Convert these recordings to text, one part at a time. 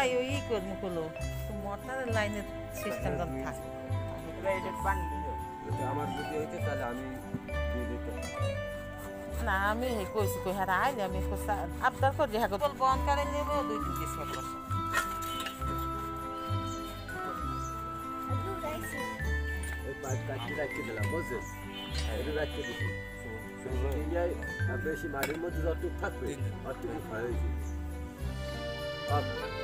ভাই ওই করব হলো মোটরের লাইনের সিস্টেম যখন থাকে। আমার যদি হইতে তাহলে আমি দিয়ে দিতাম। না আমি হে কইছি কই হ্যাঁ আইলে আমি আবদার করি হ্যাঁ বল বন করে নেব দুই তিন ইন্ডিয়ায় বেশি মাটির মধ্যে যতটুকু থাকবে অতটুকু হয়েছে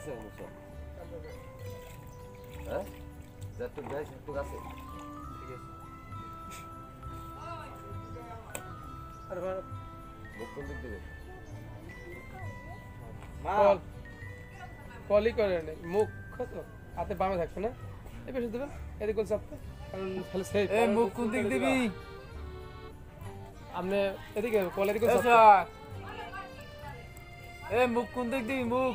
মুসা হ্যাঁ? গ্যাস একটু আছে। মুখ কোন দিক দেবে কল। কলই করে নে মুখ তো হাতে বামে থাকবে না? এই বেশি দেবেন। এদিকে কোন চাপতে। কারণ তাহলে সেই এ মুখ কোন দিক দিবি? আপনি এদিকে। এ মুখ কোন দিক দিবি? মুখ।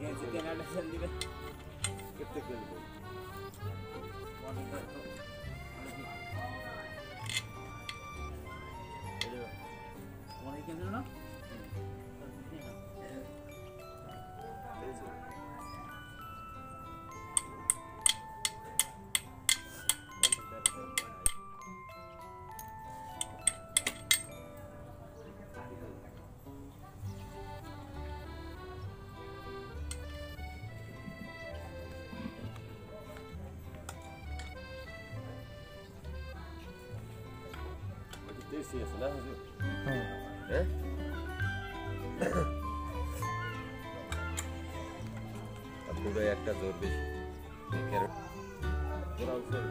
कैसे कनाडा जल्दी कर कितने खेल गए মনে কেন না licença, né, Rosil? É? A pura é tá a casa, bicho. Eu quero. Por onde você vai?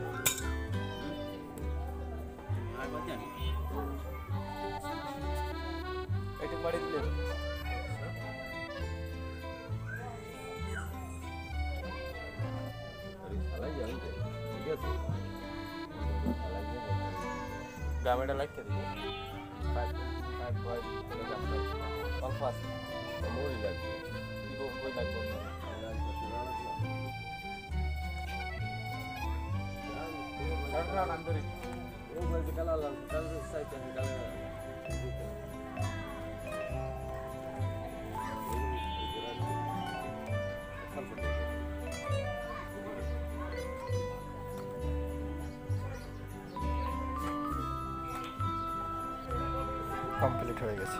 Vai marido dele. Olha aí, olha aí. গ্রামেটা লাগতে দিবে ফাইভ ফাইভ বয় চলে যাবে অল্প আছে মরি লাগবে দিব বই লাগবে কারণ কারণ আমি ধরি ও বলতে কালা লাল complete হয়ে গেছে।